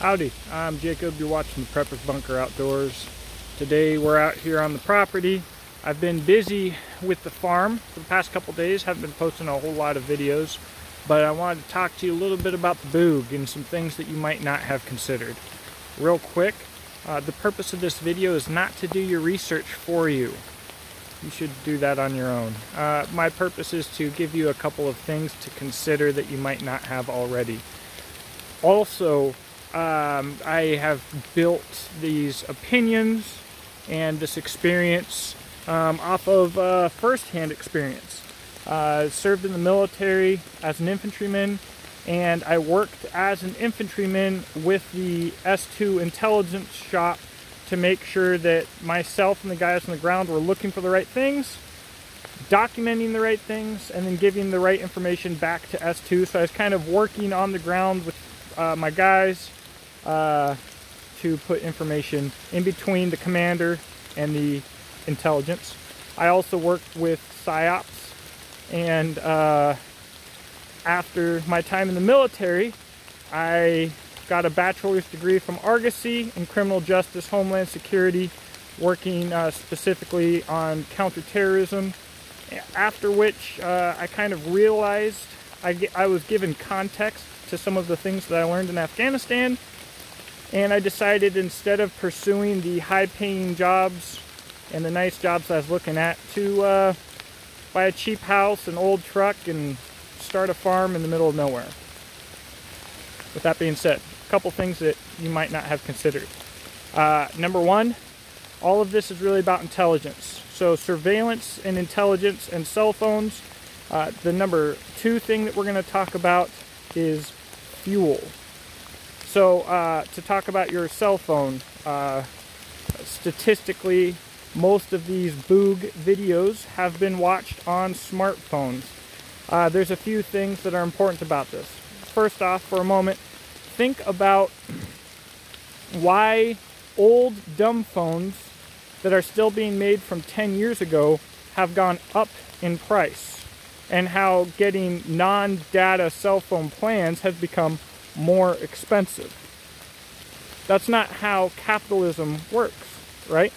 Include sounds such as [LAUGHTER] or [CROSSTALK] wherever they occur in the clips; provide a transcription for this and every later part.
Howdy, I'm Jacob. You're watching the Prepper's Bunker Outdoors. Today we're out here on the property. I've been busy with the farm for the past couple days, haven't been posting a whole lot of videos, but I wanted to talk to you a little bit about the boog and some things that you might not have considered. Real quick, uh, the purpose of this video is not to do your research for you. You should do that on your own. Uh, my purpose is to give you a couple of things to consider that you might not have already. Also, um, I have built these opinions and this experience um, off of uh, first-hand experience. Uh, served in the military as an infantryman, and I worked as an infantryman with the S2 intelligence shop to make sure that myself and the guys on the ground were looking for the right things, documenting the right things, and then giving the right information back to S2. So I was kind of working on the ground with uh, my guys uh, to put information in between the commander and the intelligence. I also worked with PSYOPs, and uh, after my time in the military, I got a bachelor's degree from Argosy in criminal justice, homeland security, working uh, specifically on counterterrorism. After which, uh, I kind of realized I, I was given context to some of the things that I learned in Afghanistan and I decided instead of pursuing the high paying jobs and the nice jobs I was looking at to uh, buy a cheap house, an old truck, and start a farm in the middle of nowhere. With that being said, a couple things that you might not have considered. Uh, number one, all of this is really about intelligence. So surveillance and intelligence and cell phones. Uh, the number two thing that we're going to talk about is fuel. So uh, to talk about your cell phone, uh, statistically, most of these Boog videos have been watched on smartphones. Uh, there's a few things that are important about this. First off, for a moment, think about why old dumb phones that are still being made from 10 years ago have gone up in price and how getting non-data cell phone plans has become more expensive. That's not how capitalism works, right?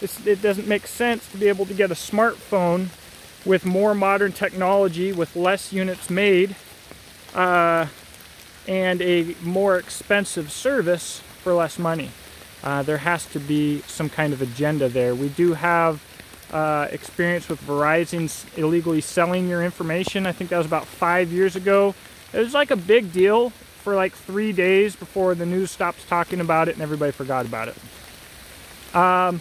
It's, it doesn't make sense to be able to get a smartphone with more modern technology, with less units made, uh, and a more expensive service for less money. Uh, there has to be some kind of agenda there. We do have uh, experience with Verizon illegally selling your information. I think that was about five years ago. It was like a big deal for like three days before the news stops talking about it and everybody forgot about it. Um,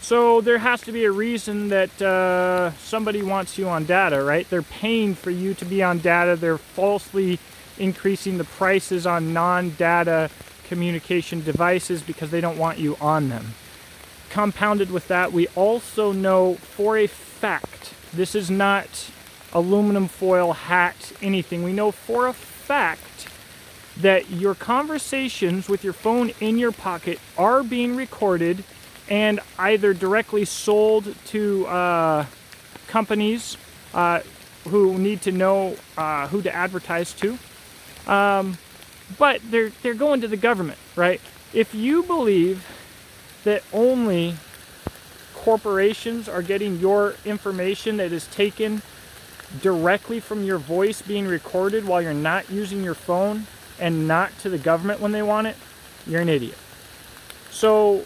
so there has to be a reason that uh, somebody wants you on data, right? They're paying for you to be on data. They're falsely increasing the prices on non-data communication devices because they don't want you on them. Compounded with that, we also know for a fact, this is not aluminum foil hat, anything. We know for a fact that your conversations with your phone in your pocket are being recorded and either directly sold to uh, companies uh, who need to know uh, who to advertise to. Um, but they're, they're going to the government, right? If you believe that only corporations are getting your information that is taken directly from your voice being recorded while you're not using your phone and not to the government when they want it, you're an idiot. So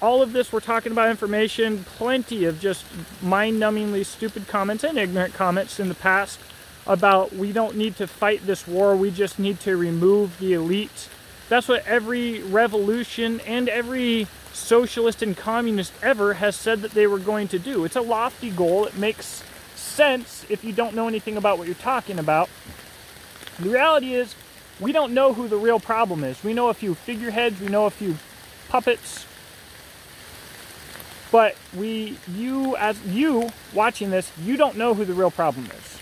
all of this, we're talking about information, plenty of just mind-numbingly stupid comments and ignorant comments in the past about we don't need to fight this war, we just need to remove the elite. That's what every revolution and every socialist and communist ever has said that they were going to do. It's a lofty goal. It makes sense if you don't know anything about what you're talking about. The reality is, we don't know who the real problem is. We know a few figureheads, we know a few puppets, but we, you as you watching this, you don't know who the real problem is.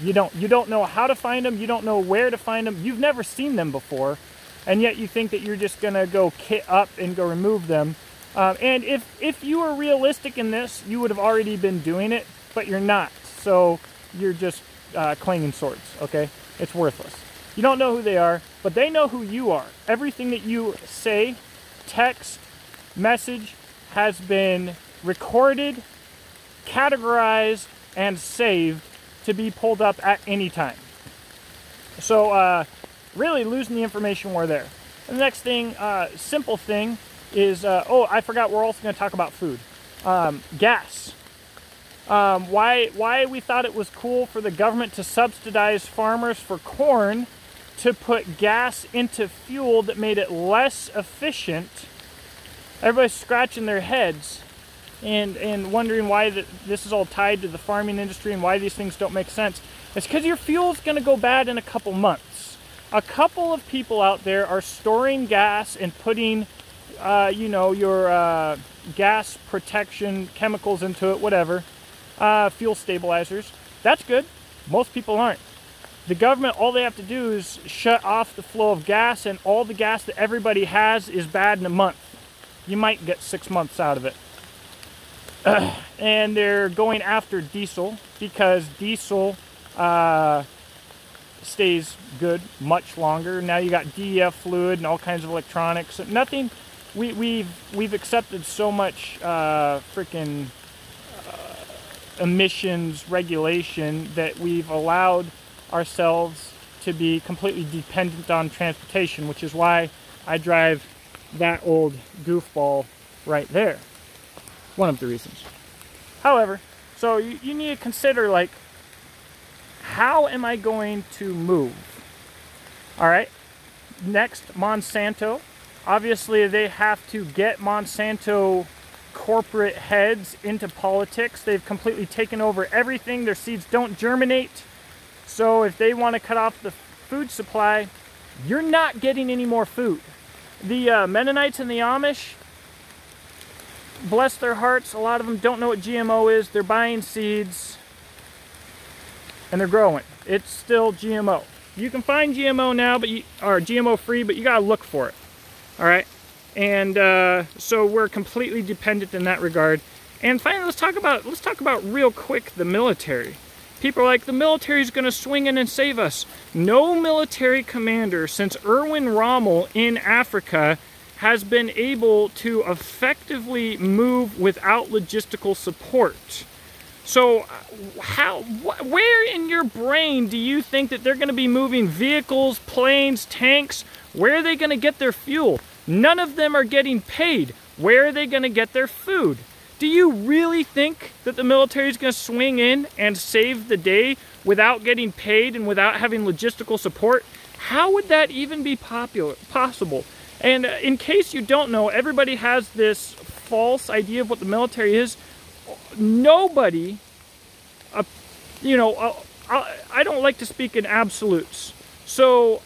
You don't, you don't know how to find them. You don't know where to find them. You've never seen them before, and yet you think that you're just gonna go kit up and go remove them. Um, and if if you were realistic in this, you would have already been doing it, but you're not. So you're just uh, clanging swords. Okay, it's worthless. You don't know who they are, but they know who you are. Everything that you say, text, message has been recorded, categorized, and saved to be pulled up at any time. So, uh, really losing the information we're there. the next thing, uh, simple thing, is uh, oh, I forgot we're also going to talk about food. Um, gas. Um, why, why we thought it was cool for the government to subsidize farmers for corn to put gas into fuel that made it less efficient. Everybody's scratching their heads and, and wondering why the, this is all tied to the farming industry and why these things don't make sense. It's because your fuel's going to go bad in a couple months. A couple of people out there are storing gas and putting, uh, you know, your uh, gas protection chemicals into it, whatever, uh, fuel stabilizers. That's good. Most people aren't. The government, all they have to do is shut off the flow of gas, and all the gas that everybody has is bad in a month. You might get six months out of it. [CLEARS THROAT] and they're going after diesel because diesel uh, stays good much longer. Now you got DEF fluid and all kinds of electronics. Nothing. We, we've we've accepted so much uh, freaking uh, emissions regulation that we've allowed ourselves to be completely dependent on transportation, which is why I drive that old goofball right there. One of the reasons. However, so you, you need to consider like how am I going to move? All right. Next, Monsanto. Obviously, they have to get Monsanto corporate heads into politics. They've completely taken over everything. Their seeds don't germinate. So if they want to cut off the food supply, you're not getting any more food. The uh, Mennonites and the Amish, bless their hearts, a lot of them don't know what GMO is. They're buying seeds and they're growing. It's still GMO. You can find GMO now, but you, or GMO free, but you gotta look for it. All right, and uh, so we're completely dependent in that regard. And finally, let's talk about let's talk about real quick the military. People are like, the military is going to swing in and save us. No military commander since Erwin Rommel in Africa has been able to effectively move without logistical support. So, uh, how, wh where in your brain do you think that they're going to be moving vehicles, planes, tanks? Where are they going to get their fuel? None of them are getting paid. Where are they going to get their food? Do you really think that the military is going to swing in and save the day without getting paid and without having logistical support? How would that even be popular, possible? And uh, in case you don't know, everybody has this false idea of what the military is nobody, uh, you know, uh, I, I don't like to speak in absolutes. So,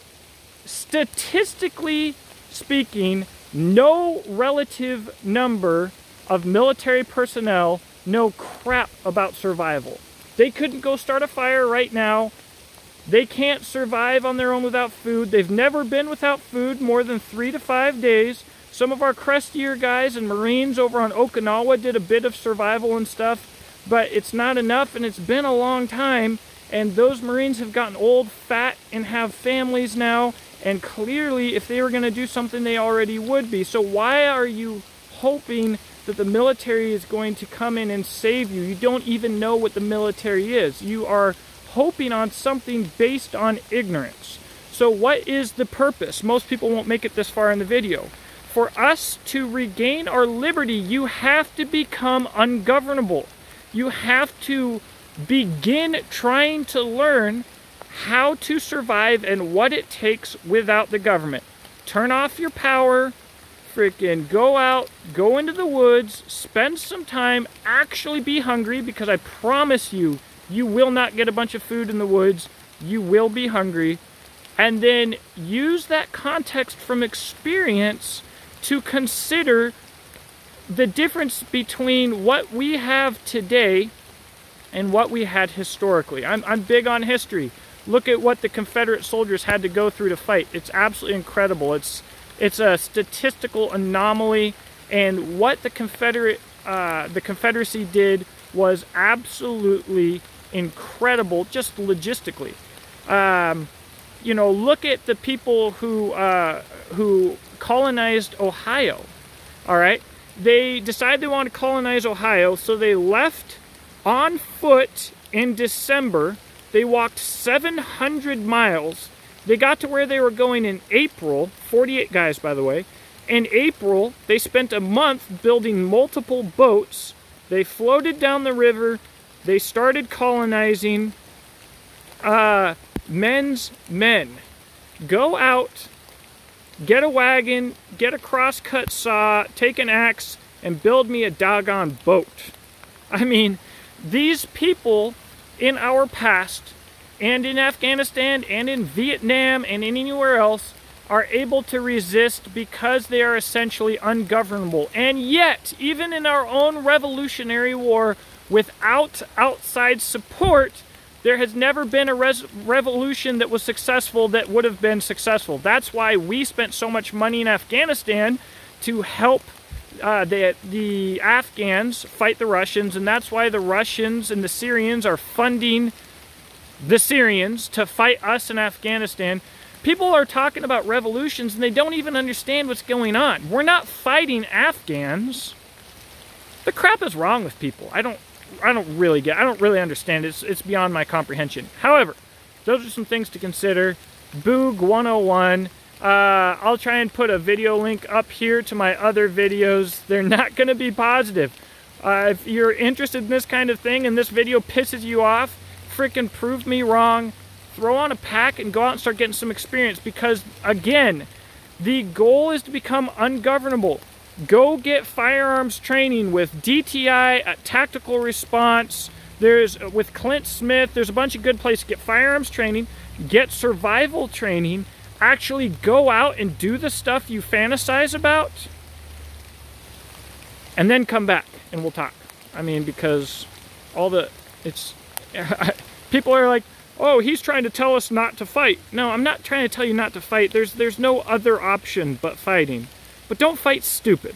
statistically speaking, no relative number of military personnel know crap about survival. They couldn't go start a fire right now. They can't survive on their own without food. They've never been without food more than three to five days. Some of our crustier guys and Marines over on Okinawa did a bit of survival and stuff, but it's not enough and it's been a long time. And those Marines have gotten old, fat, and have families now. And clearly, if they were going to do something, they already would be. So, why are you hoping that the military is going to come in and save you? You don't even know what the military is. You are hoping on something based on ignorance. So, what is the purpose? Most people won't make it this far in the video for us to regain our liberty, you have to become ungovernable. You have to begin trying to learn how to survive and what it takes without the government. Turn off your power, freaking go out, go into the woods, spend some time, actually be hungry because I promise you, you will not get a bunch of food in the woods. You will be hungry. And then use that context from experience to consider the difference between what we have today and what we had historically. I'm, I'm big on history. Look at what the Confederate soldiers had to go through to fight. It's absolutely incredible. It's it's a statistical anomaly, and what the Confederate uh, the Confederacy did was absolutely incredible, just logistically. Um, you know, look at the people who uh, who colonized Ohio. All right, they decided they wanted to colonize Ohio, so they left on foot in December. They walked 700 miles. They got to where they were going in April. 48 guys, by the way. In April, they spent a month building multiple boats. They floated down the river. They started colonizing. Uh, men's men. Go out, get a wagon, get a crosscut saw, take an axe, and build me a doggone boat. I mean, these people in our past, and in Afghanistan, and in Vietnam, and anywhere else, are able to resist because they are essentially ungovernable. And yet, even in our own revolutionary war, without outside support, there has never been a revolution that was successful that would have been successful. That's why we spent so much money in Afghanistan to help uh, the, the Afghans fight the Russians, and that's why the Russians and the Syrians are funding the Syrians to fight us in Afghanistan. People are talking about revolutions and they don't even understand what's going on. We're not fighting Afghans. The crap is wrong with people. I don't I don't really get I don't really understand. It's it's beyond my comprehension. However, those are some things to consider. Boog 101 uh, I'll try and put a video link up here to my other videos. They're not going to be positive. Uh, if you're interested in this kind of thing and this video pisses you off, freaking prove me wrong. Throw on a pack and go out and start getting some experience because, again, the goal is to become ungovernable. Go get firearms training with DTI, Tactical Response. There's uh, with Clint Smith. There's a bunch of good places to get firearms training, get survival training, actually go out and do the stuff you fantasize about and then come back and we'll talk. I mean, because all the, it's, [LAUGHS] people are like, oh, he's trying to tell us not to fight. No, I'm not trying to tell you not to fight. There's, there's no other option but fighting. But don't fight stupid.